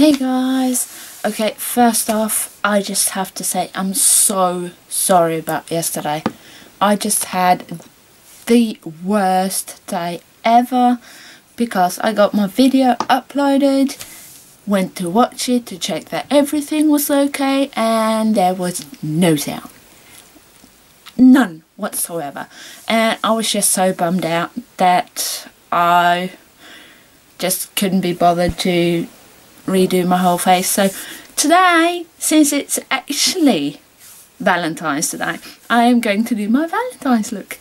Hey guys! Okay, first off, I just have to say I'm so sorry about yesterday. I just had the worst day ever because I got my video uploaded, went to watch it to check that everything was okay, and there was no sound. None whatsoever. And I was just so bummed out that I just couldn't be bothered to redo my whole face. So today, since it's actually Valentine's today, I am going to do my Valentine's look.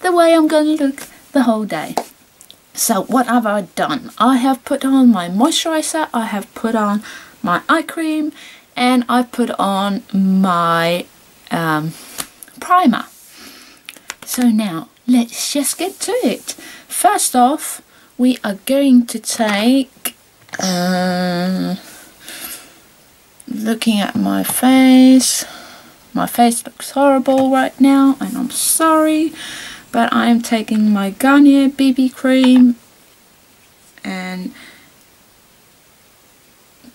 The way I'm going to look the whole day. So what have I done? I have put on my moisturiser, I have put on my eye cream, and I put on my um, primer. So now, let's just get to it. First off, we are going to take uh, looking at my face. My face looks horrible right now and I'm sorry but I am taking my Garnier BB cream and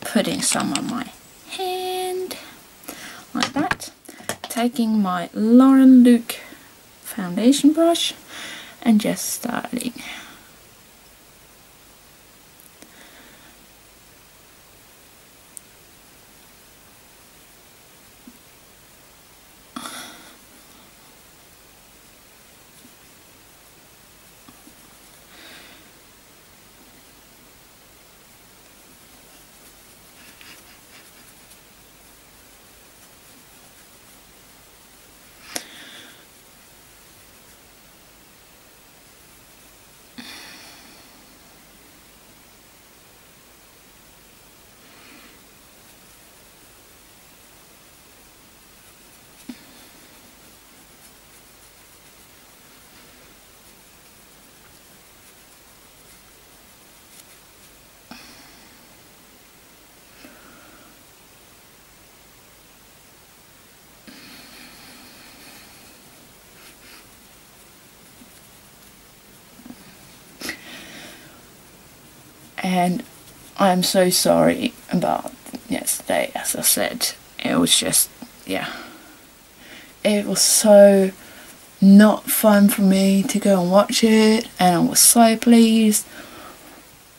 putting some on my hand like that. Taking my Lauren Luke foundation brush and just starting and I'm so sorry about yesterday as I said it was just yeah. It was so not fun for me to go and watch it and I was so pleased.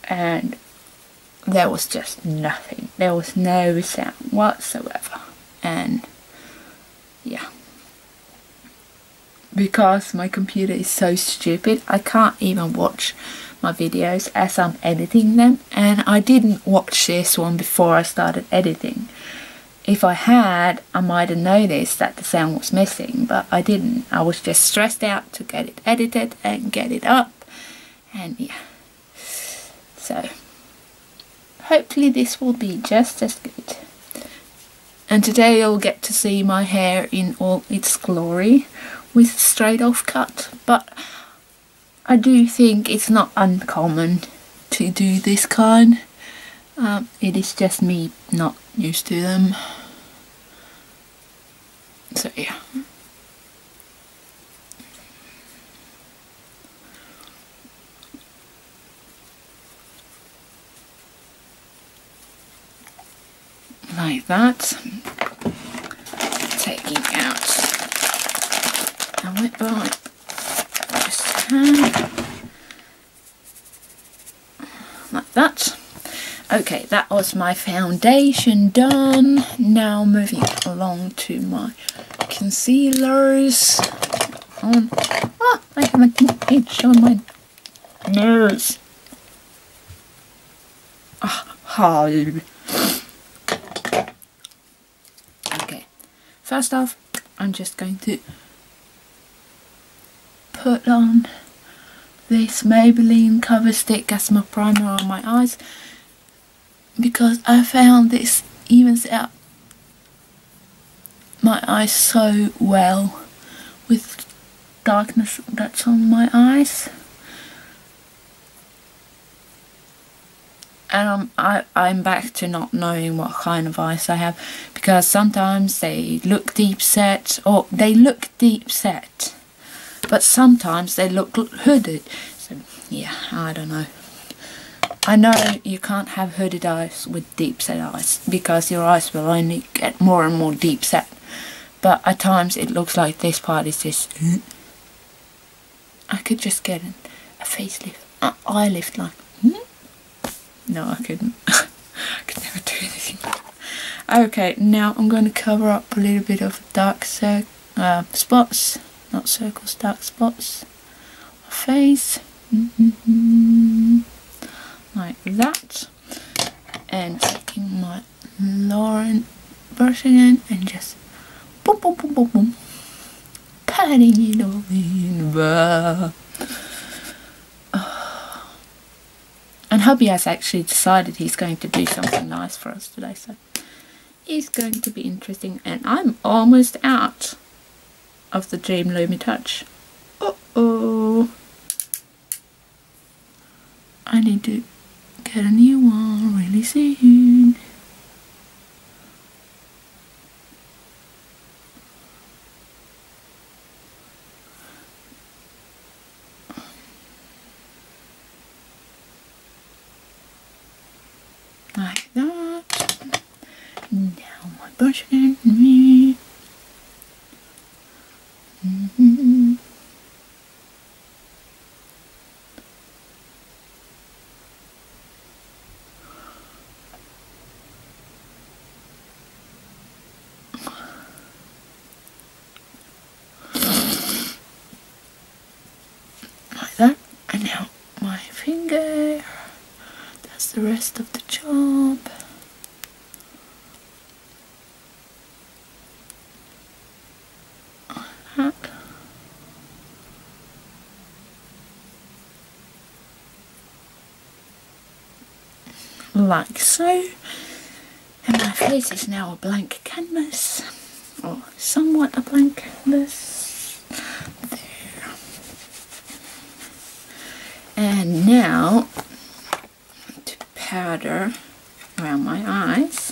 And there was just nothing. There was no sound whatsoever. And yeah. Because my computer is so stupid I can't even watch my videos as I'm editing them and I didn't watch this one before I started editing. If I had, I might have noticed that the sound was missing, but I didn't. I was just stressed out to get it edited and get it up, and yeah. So, hopefully this will be just as good. And today you'll get to see my hair in all its glory with straight off cut, but I do think it's not uncommon to do this kind. Um, it is just me not used to them. So yeah. Like that. Taking out a wet bar like that. Okay, that was my foundation done. Now moving along to my concealers. On. Ah, I have an itch on my nose. Ah, okay, first off, I'm just going to put on this Maybelline cover stick as my primer on my eyes because I found this evens out my eyes so well with darkness that's on my eyes. And I'm, I, I'm back to not knowing what kind of eyes I have because sometimes they look deep set or they look deep set but sometimes they look hooded. So yeah, I don't know. I know you can't have hooded eyes with deep set eyes because your eyes will only get more and more deep set. But at times it looks like this part is just. I could just get a facelift, an eye lift like. No, I couldn't. I could never do anything. Okay, now I'm going to cover up a little bit of dark uh, spots, not circles, dark spots. Face. Mm -hmm like that. And taking my Lauren brush again and just boom boom boom boom boom. Patting it all in and hubby has actually decided he's going to do something nice for us today so it's going to be interesting. And I'm almost out of the Dream Lumi Touch uh oh I need to get a new one really soon. Like that. Now my brush again. Like that. And now my finger. That's the rest of the Like so. And my face is now a blank canvas. Or somewhat a blank canvas. There. And now to powder around my eyes.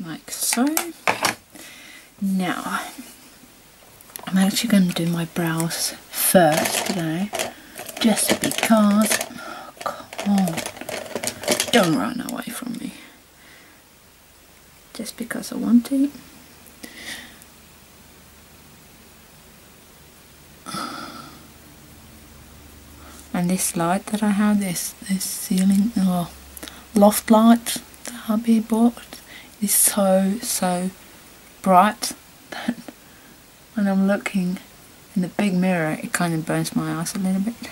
Like so. Now, I'm actually going to do my brows first today, just because, oh, come on, don't run away from me, just because I want to. And this light that I have, this this ceiling, oh, loft light that hubby bought, is so, so bright that when I'm looking in the big mirror it kind of burns my eyes a little bit.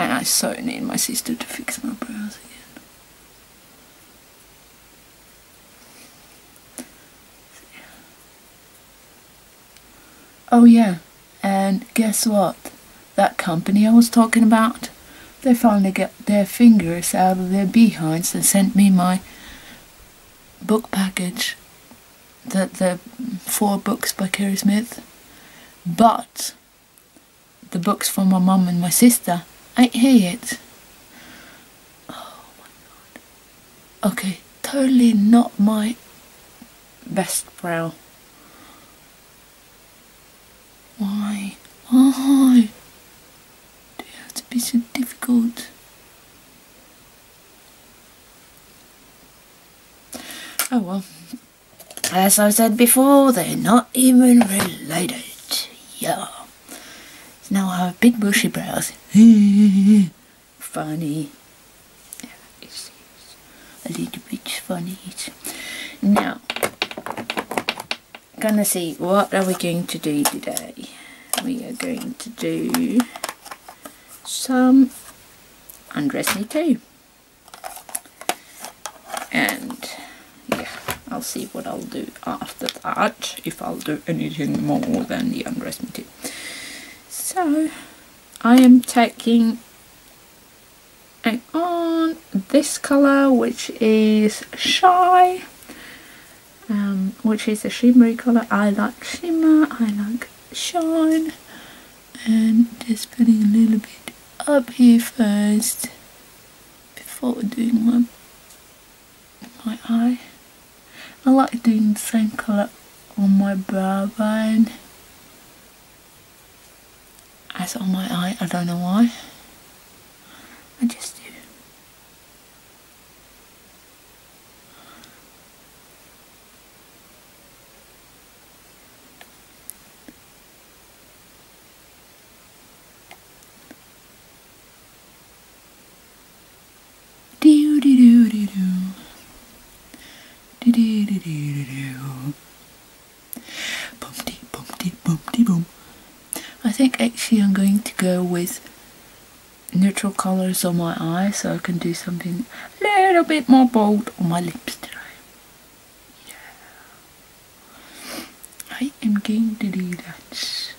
and I so need my sister to fix my brows again. Oh yeah, and guess what? That company I was talking about, they finally got their fingers out of their behinds and sent me my book package, the, the four books by Keri Smith. But the books for my mum and my sister, I ain't here yet. Oh my god. Okay, totally not my best brow. Why? Why? Difficult. Oh well. As I said before, they're not even related. Yeah. Now I have big bushy brows. funny. Yeah, it's, it's a little bit funny. Now, gonna see what are we going to do today. We are going to do some undress me too. And yeah I'll see what I'll do after that if I'll do anything more than the undress me too. So I am taking on this colour which is Shy um, which is a shimmery colour. I like shimmer, I like shine. And just putting a little bit up here first before doing my, my eye. I like doing the same colour on my brow bone as on my eye, I don't know why. I just do. Do do do do do. Do do do do do do. Bum dee bum dee bum dee boom. I think actually I'm going to go with neutral colors on my eyes so I can do something a little bit more bold on my lips today. Yeah. I am going to do that.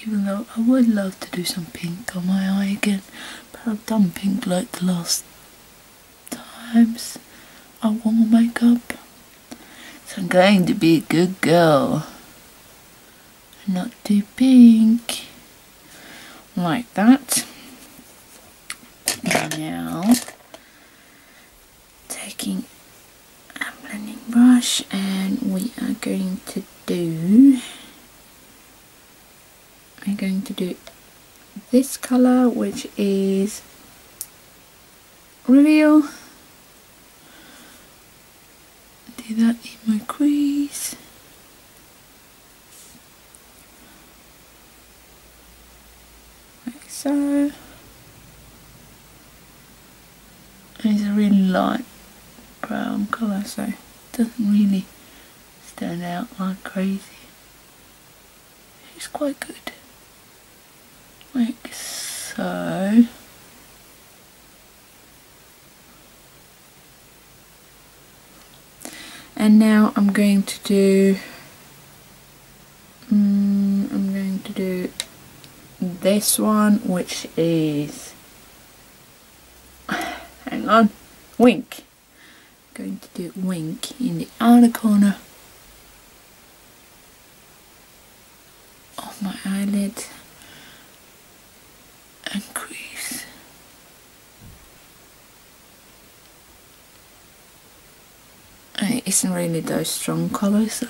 Even though I would love to do some pink on my eye again, but I've done pink like the last times I wore makeup. So I'm going to be a good girl. And Not too pink. Like that. Now, taking a blending brush and we are going to do I'm going to do this color which is reveal. Do that in my crease. Like so. It's a really light brown colour so it doesn't really stand out like crazy. It's quite good like so. And now I'm going to do um, I'm going to do this one which is hang on wink. I'm going to do wink in the outer corner of my eyelid crease it isn't really those strong colours so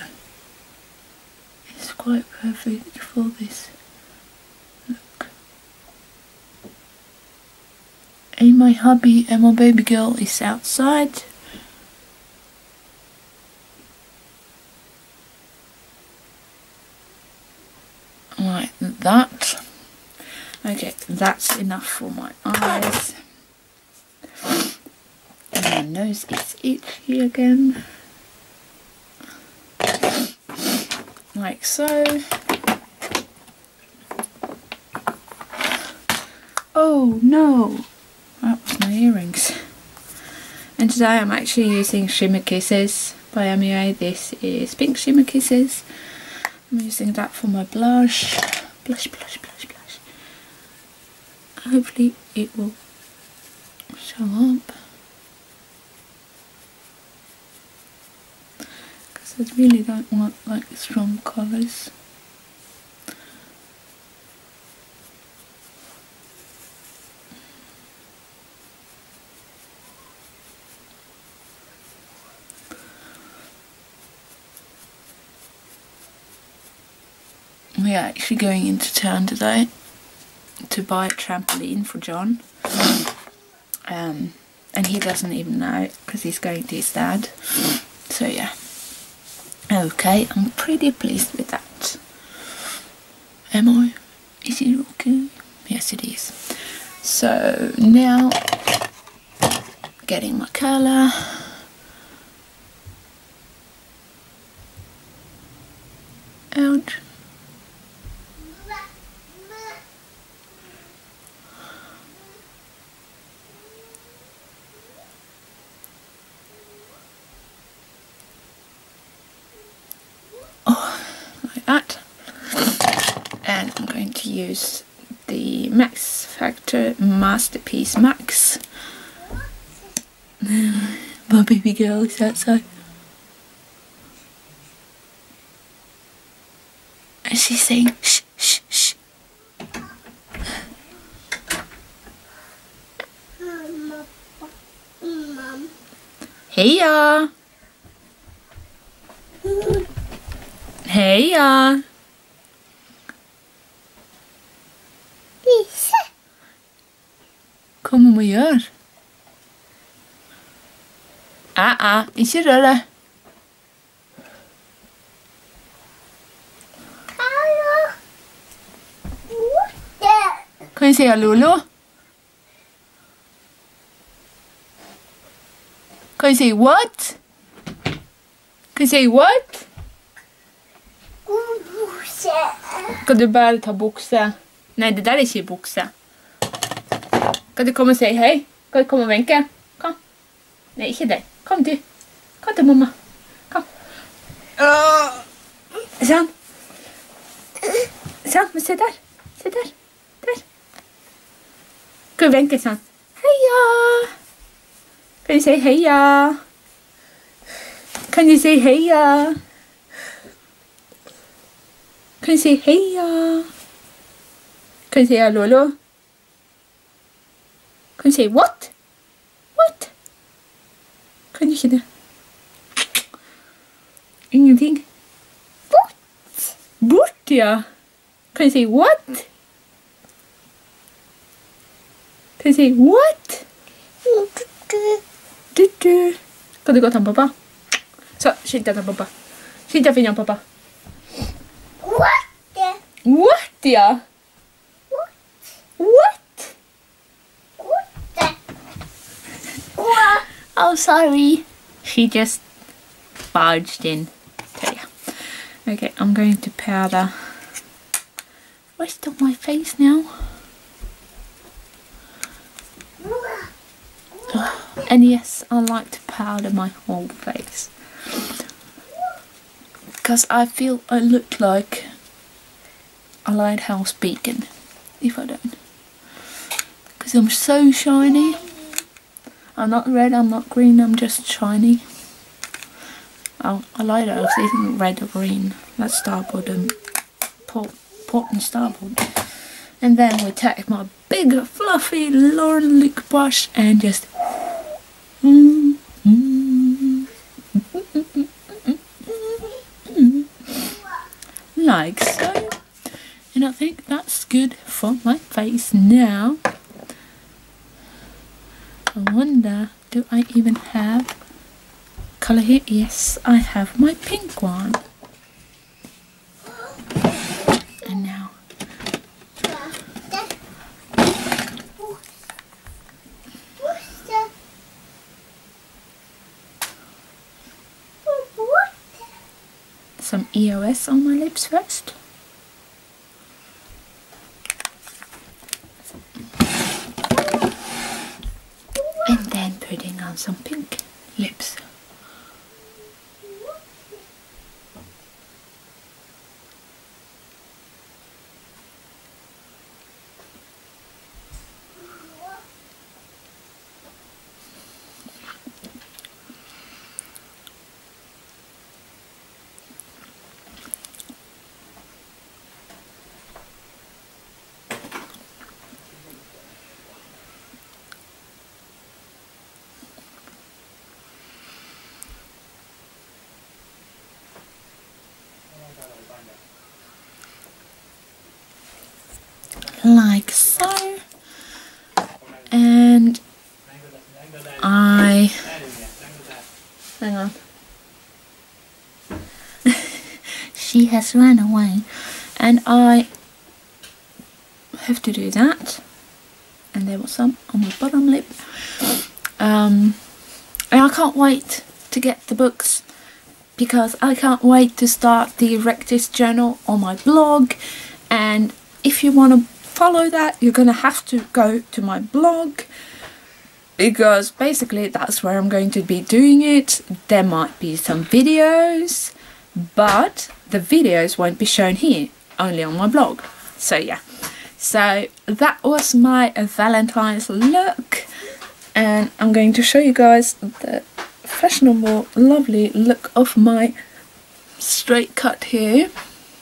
it's quite perfect for this look. And my hubby and my baby girl is outside like that okay that's enough for my eyes. And my nose is itchy again. Like so. Oh no. That was my earrings. And today I'm actually using Shimmer Kisses by MUA this is Pink Shimmer Kisses. I'm using that for my blush blush. Blush blush blush hopefully it will show up. Because I really don't want like strong colours. We are actually going into town today to buy a trampoline for John. Um, and he doesn't even know because he's going to his dad. So yeah. Okay, I'm pretty pleased with that. Am I? Is it okay? Yes, it is. So now, getting my colour. Out. Used the Max Factor Masterpiece Max. My baby girl is outside. And she's saying shh shh shh. Heja! Heja! Lise. Hva må vi gjøre? Æ-æ, ikke rør det. Hallo. Kan jeg si Lolo? Kan jeg si what? Kan jeg si what? Skal du bare ta bukse? Nei, det der er ikke bukse. Kan du komme og si hei? Kan du komme og vinke? Kom. Nei, ikke deg. Kom, du. Kom til mamma. Kom. Sånn. Sånn, men se der. Se der. Der. Skal du vinke sånn? Heia. Kan du si heia? Kan du si heia? Kan du si heia? Kan du si Lolo? Kan du si what? What? Kan du ikke det? Ingenting? Bort. Bort, ja. Kan du si what? Kan du si what? Du, du. Skal du gå til han pappa? Så, skynd deg til pappa. Skynd deg å finne pappa. Borte. What, ja. What? Borte. Gå. Oh, sorry. She just barged in. Okay, I'm going to powder rest of my face now. And yes, I like to powder my whole face. Because I feel I look like a lighthouse beacon if I don't. Because I'm so shiny. I'm not red, I'm not green, I'm just shiny. Oh, a lighthouse isn't red or green. That's starboard and port, port and starboard. And then we take my big fluffy Lauren Luke brush and just like so. And I think that's good for my face now. I wonder, do I even have colour here? Yes, I have my pink one. And now, some EOS on my lips first. And then putting on some pink lips. Like so. And I hang on. She has run away. And I have to do that. And there was some on my bottom lip. Um, and I can't wait to get the books because I can't wait to start the Wreck This journal on my blog. And if you want to follow that you're gonna have to go to my blog because basically that's where I'm going to be doing it there might be some videos but the videos won't be shown here only on my blog so yeah So that was my Valentine's look and I'm going to show you guys the fashionable lovely look of my straight cut here.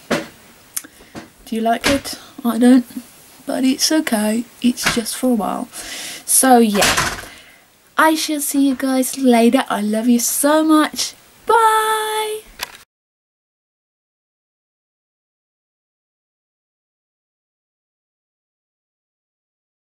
Do you like it? I don't but it's okay. It's just for a while. So yeah. I shall see you guys later. I love you so much. Bye!